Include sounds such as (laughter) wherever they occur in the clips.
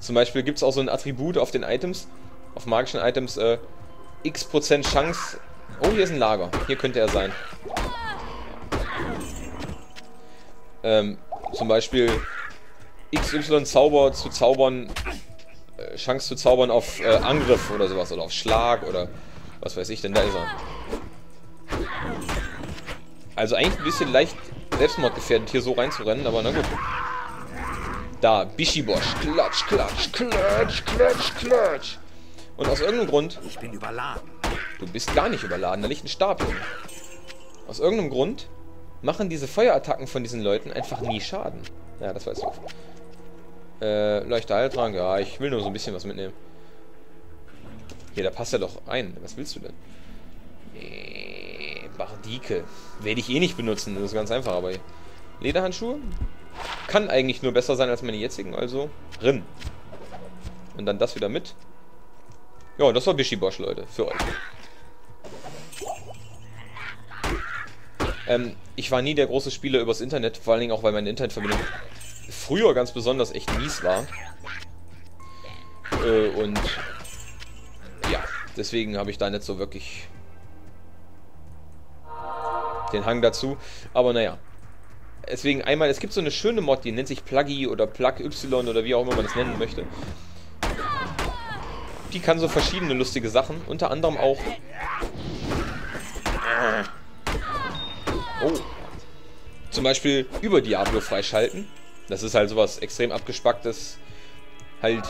Zum Beispiel gibt es auch so ein Attribut auf den Items, auf magischen Items, äh, x Prozent Chance. Oh, hier ist ein Lager. Hier könnte er sein. Ähm, zum Beispiel XY Zauber zu zaubern, äh, Chance zu zaubern auf äh, Angriff oder sowas oder auf Schlag oder was weiß ich denn, da ist er. Also eigentlich ein bisschen leicht selbstmordgefährdet hier so reinzurennen, aber na gut. Da, Bishibosh. Klatsch, klatsch, klatsch, klatsch, klatsch. Und aus irgendeinem Grund... Ich bin überladen. Du bist gar nicht überladen, da liegt ein Stab hin. Aus irgendeinem Grund machen diese Feuerattacken von diesen Leuten einfach nie Schaden. Ja, das weiß ich. Äh, leichter Heiltrank. Ja, ich will nur so ein bisschen was mitnehmen. Hier, da passt ja doch ein. Was willst du denn? Äh, Bardike. Werde ich eh nicht benutzen. Das ist ganz einfach, aber... Lederhandschuhe? Kann eigentlich nur besser sein als meine jetzigen, also... Rin. Und dann das wieder mit. Ja, das war Bishibosh, Leute. Für euch. Ähm, ich war nie der große Spieler übers Internet, vor allen Dingen auch, weil meine Internetverbindung früher ganz besonders echt mies war. Äh, und ja, deswegen habe ich da nicht so wirklich den Hang dazu. Aber naja. Deswegen einmal, es gibt so eine schöne Mod, die nennt sich Pluggy oder Plug Y oder wie auch immer man es nennen möchte. Die kann so verschiedene lustige Sachen, unter anderem auch... Oh. Zum Beispiel über Diablo freischalten. Das ist halt sowas extrem abgespacktes. Halt,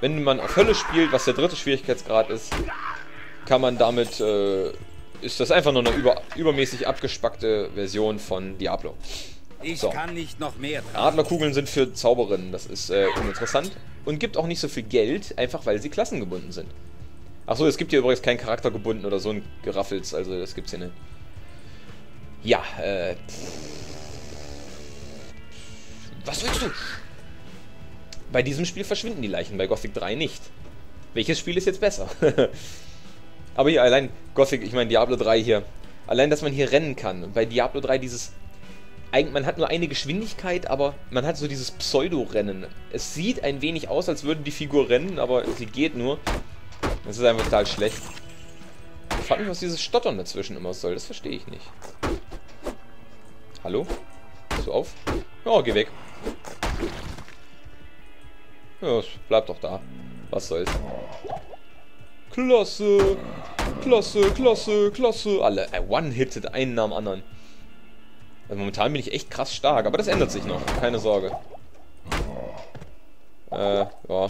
wenn man auf Hölle spielt, was der dritte Schwierigkeitsgrad ist, kann man damit, äh, ist das einfach nur eine über, übermäßig abgespackte Version von Diablo. Ich so. kann nicht noch mehr tragen. Adlerkugeln sind für Zauberinnen, das ist äh, uninteressant. Und gibt auch nicht so viel Geld, einfach weil sie klassengebunden sind. Achso, es gibt hier übrigens keinen Charakter gebunden oder so ein Geraffels, also das gibt's hier nicht. Ja, äh... Was willst du? Bei diesem Spiel verschwinden die Leichen, bei Gothic 3 nicht. Welches Spiel ist jetzt besser? (laughs) Aber hier allein Gothic, ich meine Diablo 3 hier. Allein, dass man hier rennen kann. Und bei Diablo 3 dieses... Man hat nur eine Geschwindigkeit, aber man hat so dieses Pseudo-Rennen. Es sieht ein wenig aus, als würde die Figur rennen, aber sie geht nur. Das ist einfach total schlecht. Ich frage mich, was dieses Stottern dazwischen immer soll. Das verstehe ich nicht. Hallo? Bist du auf? Oh, geh weg. Ja, bleib doch da. Was soll's. Klasse! Klasse, klasse, klasse. Alle one-hitted, einen nach dem anderen. Also momentan bin ich echt krass stark, aber das ändert sich noch. Keine Sorge. Äh, ja.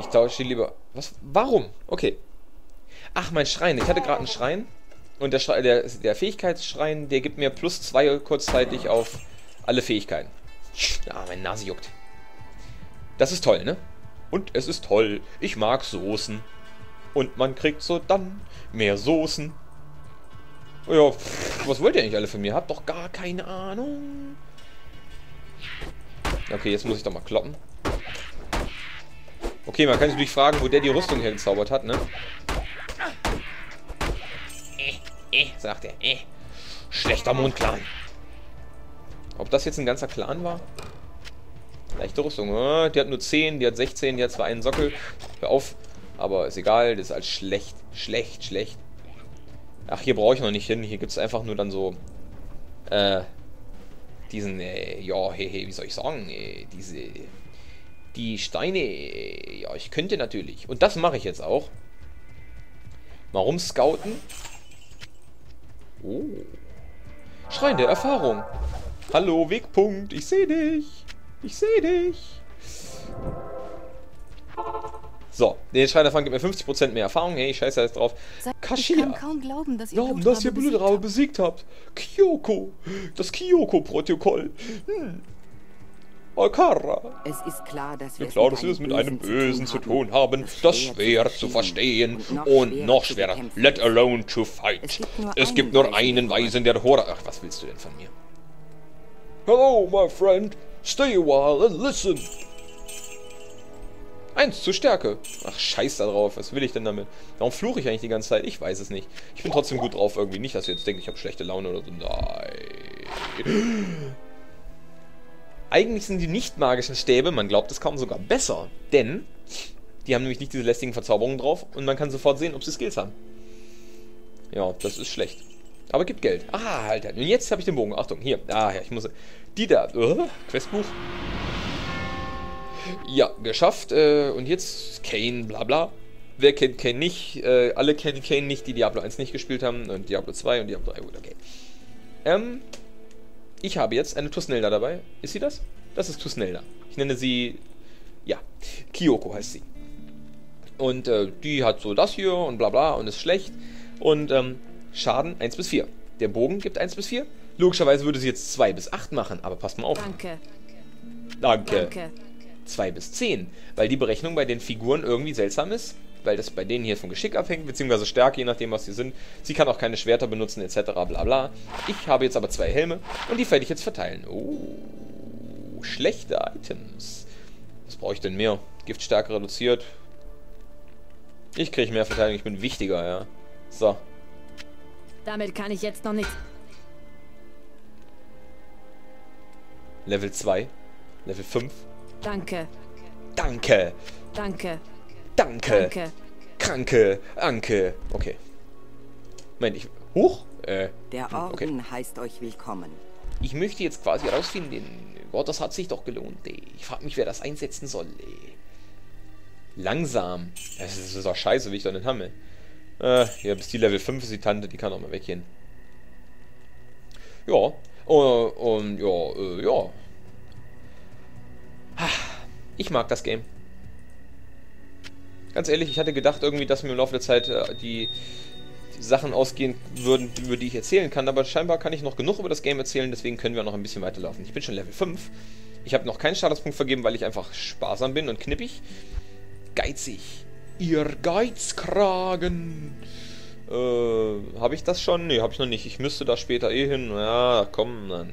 Ich tausche die lieber... Was? Warum? Okay. Ach, mein Schrein. Ich hatte gerade einen Schrein. Und der, der, der Fähigkeitsschrein, der gibt mir plus zwei kurzzeitig auf alle Fähigkeiten. Ah, meine Nase juckt. Das ist toll, ne? Und es ist toll. Ich mag Soßen. Und man kriegt so dann mehr Soßen. Ja, pff, was wollt ihr eigentlich alle von mir? Habt doch gar keine Ahnung. Okay, jetzt muss ich doch mal kloppen. Okay, man kann sich natürlich fragen, wo der die Rüstung hergezaubert hat, ne? Eh, sagt er. Eh. Schlechter Mondclan. Ob das jetzt ein ganzer Clan war? Leichte Rüstung. Oh, die hat nur 10, die hat 16, die hat zwar einen Sockel. Hör auf. Aber ist egal, das ist halt schlecht. Schlecht, schlecht. Ach, hier brauche ich noch nicht hin. Hier gibt es einfach nur dann so... Äh... Diesen, äh, ja, hey, wie soll ich sagen? Äh, diese... Die Steine, äh, ja, ich könnte natürlich. Und das mache ich jetzt auch. Warum scouten? Oh. Schrein der Erfahrung. Hallo, Wegpunkt. Ich sehe dich. Ich sehe dich. So, den Schrein der Erfahrung gibt mir 50% mehr Erfahrung. Hey, scheiße jetzt drauf. Kashia. Ich kann kaum glauben, dass ihr, glauben, dass ihr Blutrabe besiegt habt. Kyoko. Das Kyoko-Protokoll. Hm. Alcara. Es ist klar, dass wir, ja, klar, dass wir es mit einem Bösen zu tun haben, das schwer zu verstehen und noch schwerer, let alone to fight. Es gibt nur einen Weisen, der Hora... Ach, was willst du denn von mir? Hello, my friend. Stay a while and listen. Eins zur Stärke. Ach, scheiß da drauf. Was will ich denn damit? Warum fluche ich eigentlich die ganze Zeit? Ich weiß es nicht. Ich bin trotzdem gut drauf irgendwie. Nicht, dass ihr jetzt denkt, ich habe schlechte Laune oder so. Nein. Eigentlich sind die nicht magischen Stäbe, man glaubt es kaum, sogar besser. Denn die haben nämlich nicht diese lästigen Verzauberungen drauf und man kann sofort sehen, ob sie Skills haben. Ja, das ist schlecht. Aber gibt Geld. Ah, Alter. Und jetzt habe ich den Bogen. Achtung, hier. Ah, ja, ich muss... Die da. Uh, Questbuch. Ja, geschafft. Äh, und jetzt Kane, bla bla. Wer kennt Kane nicht? Äh, alle kennen Kane nicht, die Diablo 1 nicht gespielt haben. Und Diablo 2 und Diablo 3. Gut, okay. Ähm, ich habe jetzt eine Tusnelda dabei. Ist sie das? Das ist Tusnelda. Ich nenne sie... Ja, Kyoko heißt sie. Und äh, die hat so das hier und bla bla und ist schlecht. Und ähm, Schaden 1 bis 4. Der Bogen gibt 1 bis 4. Logischerweise würde sie jetzt 2 bis 8 machen, aber passt mal auf. Danke. Danke. Danke. 2 bis 10. Weil die Berechnung bei den Figuren irgendwie seltsam ist. Weil das bei denen hier vom Geschick abhängt, beziehungsweise Stärke, je nachdem, was sie sind. Sie kann auch keine Schwerter benutzen, etc. bla bla. Ich habe jetzt aber zwei Helme und die werde ich jetzt verteilen. Oh, schlechte Items. Was brauche ich denn mehr? Giftstärke reduziert. Ich kriege mehr Verteidigung, ich bin wichtiger, ja. So, Damit kann ich jetzt noch nichts. Level 2. Level 5. Danke. Danke. Danke. Danke. Danke. Kranke. Anke. Okay. Moment, ich... Huch? Äh, Der hm, Orden okay. heißt euch willkommen. Ich möchte jetzt quasi rausfinden. Gott, das hat sich doch gelohnt, ey. Ich frage mich, wer das einsetzen soll, ey. Langsam. Das ist, doch scheiße, wie ich doch nicht habe. Äh, ja, bis die Level 5 ist die Tante, die kann auch mal weggehen. Ja. Äh, und ja, äh, ja. Ich mag das Game. Ganz ehrlich, ich hatte gedacht irgendwie, dass mir im Laufe der Zeit äh, die, die Sachen ausgehen würden, über die ich erzählen kann, aber scheinbar kann ich noch genug über das Game erzählen, deswegen können wir noch ein bisschen weiterlaufen. Ich bin schon Level 5. Ich habe noch keinen Statuspunkt vergeben, weil ich einfach sparsam bin und knippig. Geizig. Ihr Geizkragen. Äh, habe ich das schon? Nee, habe ich noch nicht. Ich müsste da später eh hin. Ja, komm, dann.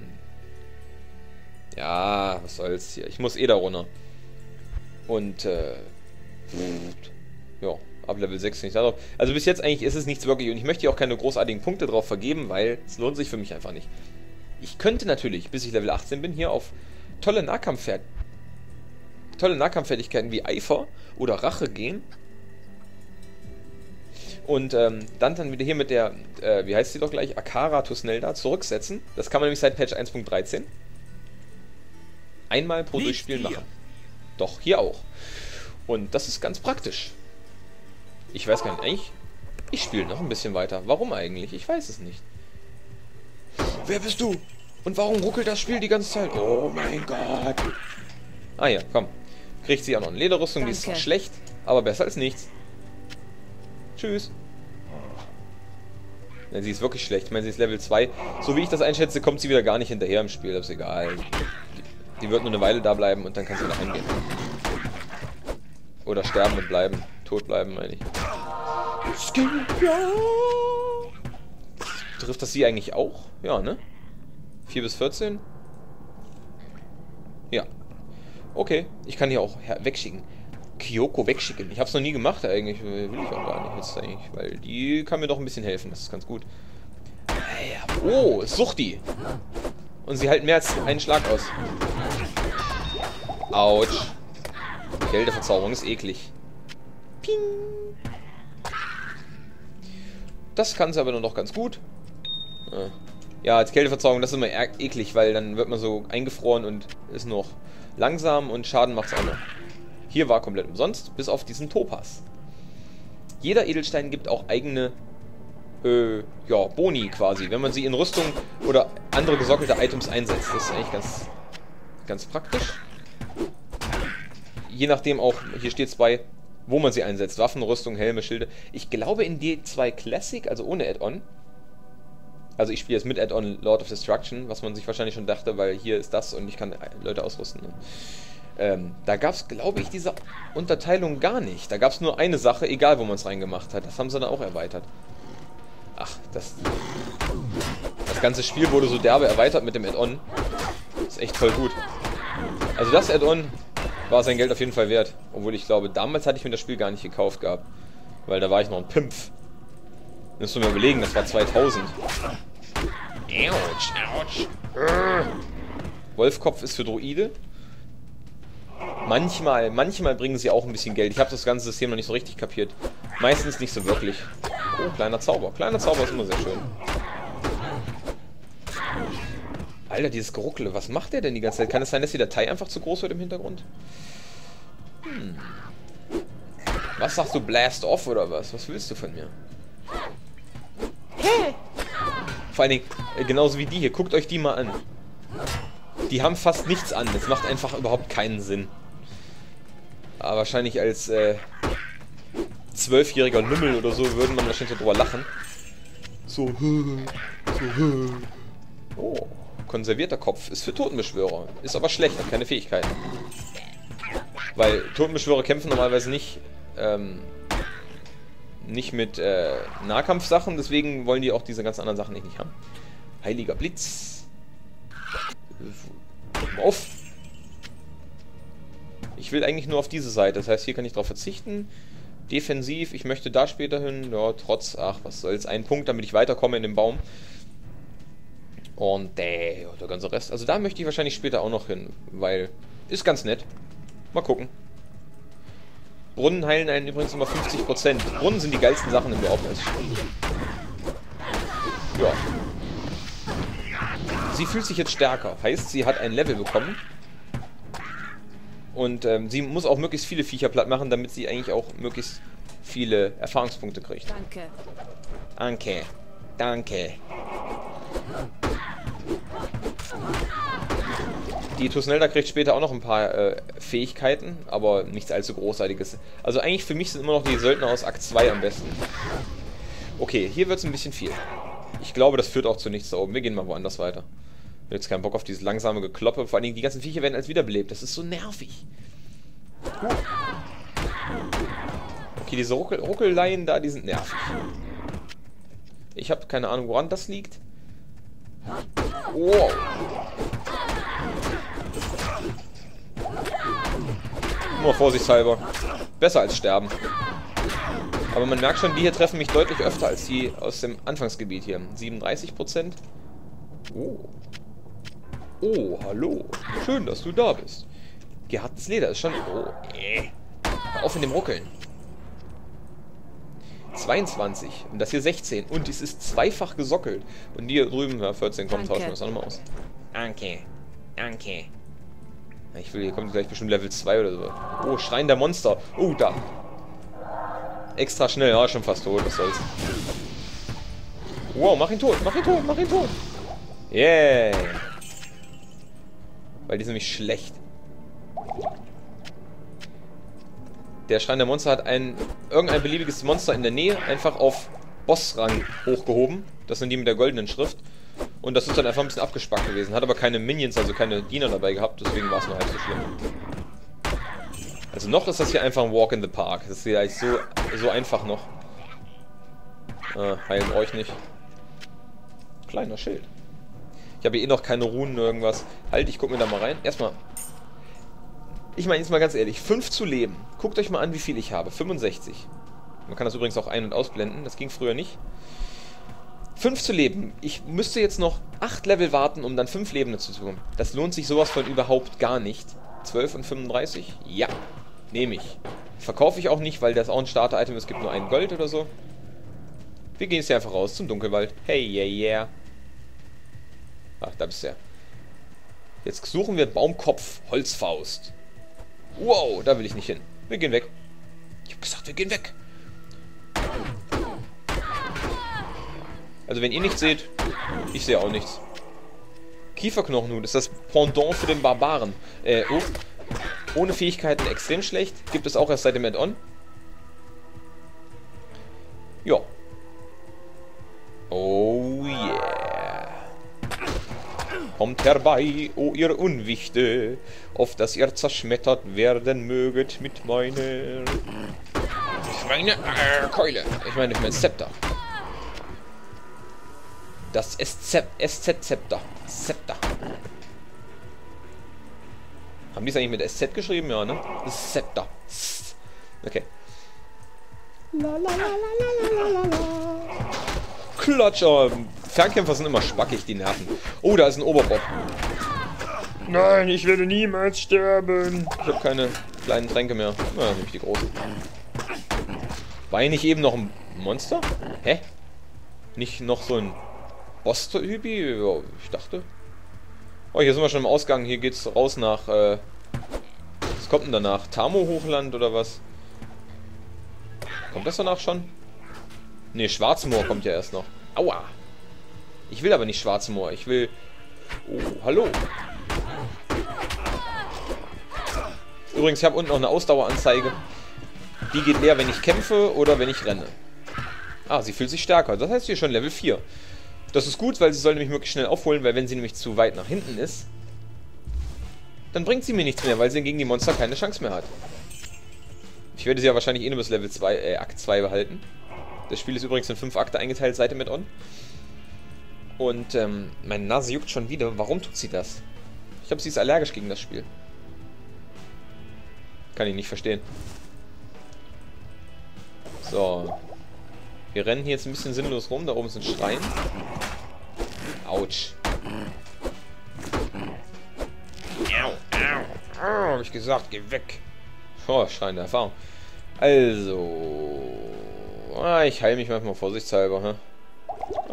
Ja, was soll's hier. Ich muss eh da runter. Und, äh, ja, ab Level 6 nicht darauf. Also bis jetzt eigentlich ist es nichts wirklich und ich möchte hier auch keine großartigen Punkte drauf vergeben, weil es lohnt sich für mich einfach nicht. Ich könnte natürlich, bis ich Level 18 bin, hier auf tolle Nahkampffer tolle Nahkampffertigkeiten wie Eifer oder Rache gehen. Und ähm, dann dann wieder hier mit der, äh, wie heißt sie doch gleich, Akara Tusnelda zurücksetzen. Das kann man nämlich seit Patch 1.13. Einmal pro Nicht hier. machen. Doch, hier auch. Und das ist ganz praktisch. Ich weiß gar nicht, eigentlich, ich spiele noch ein bisschen weiter. Warum eigentlich? Ich weiß es nicht. Wer bist du? Und warum ruckelt das Spiel die ganze Zeit? Oh mein Gott. Ah ja, komm. Kriegt sie auch noch eine Lederrüstung, die ist zwar Danke. schlecht, aber besser als nichts. Tschüss. Ja, sie ist wirklich schlecht. Ich meine, sie ist Level 2. So wie ich das einschätze, kommt sie wieder gar nicht hinterher im Spiel. Das ist egal. Die, die wird nur eine Weile da bleiben und dann kann sie wieder heimgehen. Oder sterben und bleiben. Tot bleiben, meine ich. Trifft das sie eigentlich auch? Ja, ne? 4 bis 14? Ja. Okay, ich kann hier auch wegschicken. Kyoko wegschicken. Ich habe es noch nie gemacht eigentlich. Will ich auch gar nicht jetzt eigentlich. Weil die kann mir doch ein bisschen helfen. Das ist ganz gut. Oh, Suchti. Und sie halten mehr als einen Schlag aus. Autsch. Kälteverzauberung ist eklig. Ping. Das kann sie aber nur noch ganz gut. Ja. Ja, als Kälteverzauberung, das ist immer e- eklig, weil dann wird man so eingefroren und ist noch langsam und Schaden macht es auch noch. Hier war komplett umsonst, bis auf diesen Topaz. Jeder Edelstein gibt auch eigene äh, ja, Boni quasi, wenn man sie in Rüstung oder andere gesockelte Items einsetzt. Das ist eigentlich ganz, ganz praktisch. Je nachdem auch, hier steht es bei, wo man sie einsetzt. Waffen, Rüstung, Helme, Schilde. Ich glaube in D2 Classic, also ohne Add-on. Also ich spiele jetzt mit Add-on Lord of Destruction, was man sich wahrscheinlich schon dachte, weil hier ist das und ich kann Leute ausrüsten. Ne? Ähm, da gab es, glaube ich, diese Unterteilung gar nicht. Da gab es nur eine Sache, egal wo man es reingemacht hat. Das haben sie dann auch erweitert. Ach, das... Das ganze Spiel wurde so derbe erweitert mit dem Add-on. Ist echt voll gut. Also das Add-on war sein Geld auf jeden Fall wert. Obwohl ich glaube, damals hatte ich mir das Spiel gar nicht gekauft gehabt. Weil da war ich noch ein Pimpf. Müsst du mir überlegen, das war 2000. Autsch, ouch. Wolfkopf ist für Droide. Manchmal, manchmal bringen sie auch ein bisschen Geld. Ich habe das ganze System noch nicht so richtig kapiert. Meistens nicht so wirklich. Oh, kleiner Zauber. Kleiner Zauber ist immer sehr schön. Alter, dieses Geruckle. Was macht der denn die ganze Zeit? Kann es sein, dass die Datei einfach zu groß wird im Hintergrund? Hm. Was sagst du? Blast off oder was? Was willst du von mir? Vor allen Dingen, äh, genauso wie die hier. Guckt euch die mal an. Die haben fast nichts an. Das macht einfach überhaupt keinen Sinn. Aber wahrscheinlich als äh, zwölfjähriger Lümmel oder so würden man wahrscheinlich darüber lachen. So, (laughs) so, (laughs) Oh, konservierter Kopf ist für Totenbeschwörer. Ist aber schlecht, hat keine Fähigkeiten. Weil Totenbeschwörer kämpfen normalerweise nicht, ähm, nicht mit äh, Nahkampfsachen, deswegen wollen die auch diese ganzen anderen Sachen nicht, haben. Heiliger Blitz. Auf! Ich will eigentlich nur auf diese Seite, das heißt, hier kann ich drauf verzichten. Defensiv, ich möchte da später hin, ja, trotz, ach, was soll's, ein Punkt, damit ich weiterkomme in dem Baum. Und äh, der ganze Rest, also da möchte ich wahrscheinlich später auch noch hin, weil, ist ganz nett. Mal gucken. Brunnen heilen einen übrigens immer 50%. Brunnen sind die geilsten Sachen im Bauernest. Ja. Sie fühlt sich jetzt stärker. Heißt, sie hat ein Level bekommen. Und ähm, sie muss auch möglichst viele Viecher platt machen, damit sie eigentlich auch möglichst viele Erfahrungspunkte kriegt. Danke. Danke. Danke. Die Tusnelda kriegt später auch noch ein paar äh, Fähigkeiten, aber nichts allzu Großartiges. Also eigentlich für mich sind immer noch die Söldner aus Akt 2 am besten. Okay, hier wird es ein bisschen viel. Ich glaube, das führt auch zu nichts da oben. Wir gehen mal woanders weiter. Jetzt keinen Bock auf dieses langsame Gekloppe. Vor allen Dingen, die ganzen Viecher werden als wiederbelebt. Das ist so nervig. Okay, diese Ruckel Ruckelleien da, die sind nervig. Ich habe keine Ahnung, woran das liegt. Wow. Nur vorsichtshalber. Besser als sterben. Aber man merkt schon, die hier treffen mich deutlich öfter als die aus dem Anfangsgebiet hier. 37%. Oh. Oh, hallo. Schön, dass du da bist. Gehartes Leder ist schon... Oh, äh. Hör auf in dem Ruckeln. 22. Und das hier 16. Und dies ist zweifach gesockelt. Und die hier drüben, ja, 14. Komm, tauschen wir das auch nochmal aus. Danke. Danke. Ich will, hier kommt gleich bestimmt Level 2 oder so. Oh, Schrein der Monster. Oh, da. Extra schnell. Ja, schon fast tot. Was soll's. Wow, mach ihn tot. Mach ihn tot. Mach ihn tot. Yeah. Weil die sind nämlich schlecht. Der Schrein der Monster hat ein irgendein beliebiges Monster in der Nähe einfach auf Bossrang hochgehoben. Das sind die mit der goldenen Schrift. Und das ist dann einfach ein bisschen abgespackt gewesen. Hat aber keine Minions, also keine Diener dabei gehabt, deswegen war es nur halb so schlimm. Also noch ist das hier einfach ein Walk in the Park. Das ist ja so, so einfach noch. Äh, heilen euch nicht. Kleiner Schild. Ich habe eh noch keine Runen oder irgendwas. Halt, ich guck mir da mal rein. Erstmal. Ich meine jetzt mal ganz ehrlich, 5 zu leben. Guckt euch mal an, wie viel ich habe. 65. Man kann das übrigens auch ein- und ausblenden. Das ging früher nicht. 5 zu leben. Ich müsste jetzt noch 8 Level warten, um dann 5 Leben dazu zu bekommen. Das lohnt sich sowas von überhaupt gar nicht. 12 und 35? Ja. Nehme ich. Verkaufe ich auch nicht, weil das auch ein Starter-Item ist. Es gibt nur ein Gold oder so. Wir gehen jetzt hier einfach raus zum Dunkelwald. Hey, yeah, yeah. Ach, da bist du ja. Jetzt suchen wir Baumkopf, Holzfaust. Wow, da will ich nicht hin. Wir gehen weg. Ich hab gesagt, wir gehen weg. Also wenn ihr nichts seht, ich sehe auch nichts. Kieferknochenhut ist das Pendant für den Barbaren. Äh, oh. Ohne Fähigkeiten extrem schlecht. Gibt es auch erst seit dem Add-on. Ja. Oh yeah. Kommt herbei, o oh ihr Unwichte, auf dass ihr zerschmettert werden möget mit meiner... Ich meine äh, Keule. Ich meine, ich meine Scepter. Das SZ-Zepter. Scepter. Haben die es eigentlich mit SZ geschrieben? Ja, ne? Das Scepter. Okay. Klatscher. Fernkämpfer sind immer spackig, die Nerven. Oh, da ist ein Oberbock. Nein, ich werde niemals sterben. Ich habe keine kleinen Tränke mehr. Na, nehme ich die großen. War hier nicht eben noch ein Monster? Hä? Nicht noch so ein Boss-Typi? Ja, ich dachte. Oh, hier sind wir schon im Ausgang. Hier geht's raus nach, äh... Was kommt denn danach? Tamo-Hochland oder was? Kommt das danach schon? Ne, Schwarzmoor kommt ja erst noch. Aua! Ich will aber nicht Schwarzmoor. Ich will... Oh, hallo. Übrigens, ich habe unten noch eine Ausdaueranzeige. Die geht leer, wenn ich kämpfe oder wenn ich renne. Ah, sie fühlt sich stärker. Das heißt, sie ist schon Level 4. Das ist gut, weil sie soll nämlich möglichst schnell aufholen, weil wenn sie nämlich zu weit nach hinten ist, dann bringt sie mir nichts mehr, weil sie gegen die Monster keine Chance mehr hat. Ich werde sie ja wahrscheinlich eh nur bis Level 2, äh, Akt 2 behalten. Das Spiel ist übrigens in 5 Akte eingeteilt, Seite mit on. Und ähm, meine Nase juckt schon wieder. Warum tut sie das? Ich glaube, sie ist allergisch gegen das Spiel. Kann ich nicht verstehen. So. Wir rennen hier jetzt ein bisschen sinnlos rum. Da oben ist ein Schrein. Autsch. Au, au, au, hab ich gesagt, geh weg. Oh, Schrein der Erfahrung. Also. Ah, ich heile mich manchmal vorsichtshalber, hä?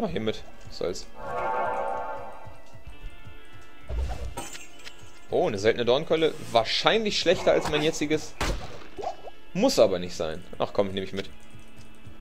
Ah, hiermit. Was soll's. Oh, eine seltene Dornkeule. Wahrscheinlich schlechter als mein jetziges. Muss aber nicht sein. Ach komm, nehme ich mit.